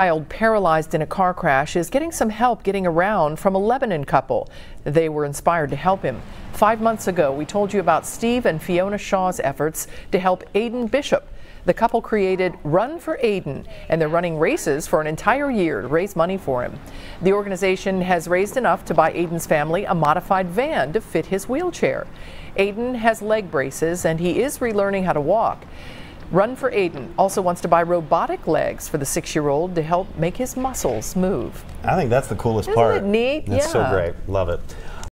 child paralyzed in a car crash is getting some help getting around from a Lebanon couple. They were inspired to help him. Five months ago, we told you about Steve and Fiona Shaw's efforts to help Aidan Bishop. The couple created Run for Aidan, and they're running races for an entire year to raise money for him. The organization has raised enough to buy Aidan's family a modified van to fit his wheelchair. Aidan has leg braces and he is relearning how to walk. Run for Aidan also wants to buy robotic legs for the six-year-old to help make his muscles move. I think that's the coolest Isn't part. it neat? That's yeah. so great. Love it.